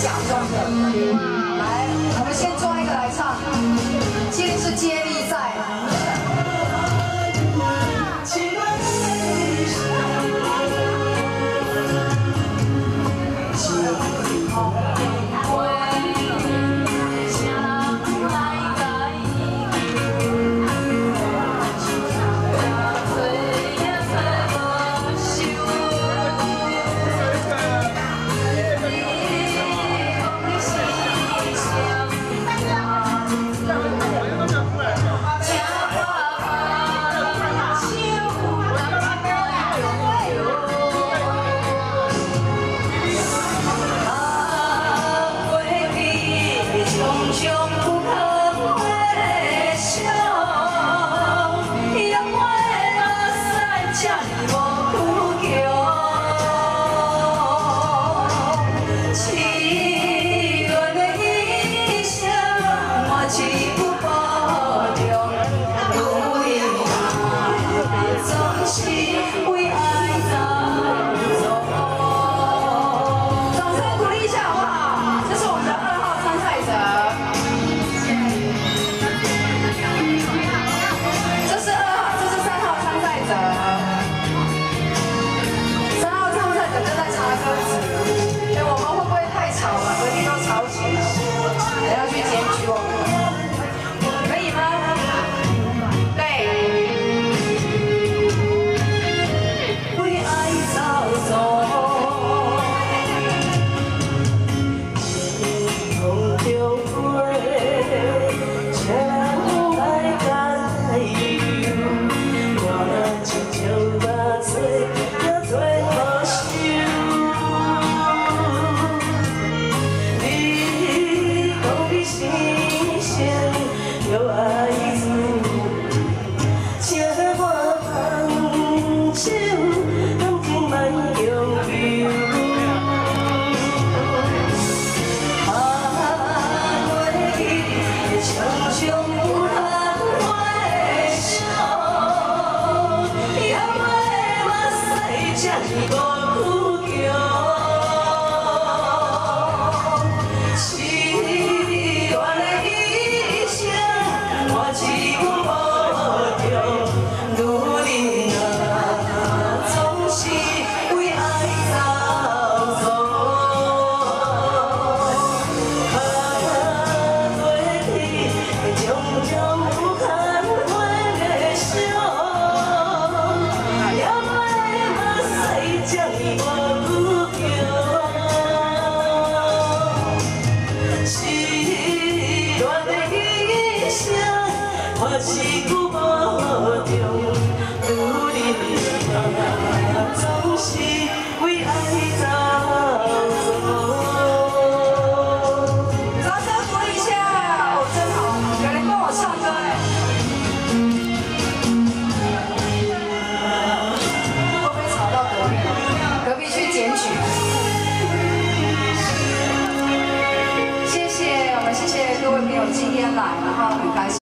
假装的。来我们先抓一个来唱。今天是接力赛。Chico. 今天来，然后很开心。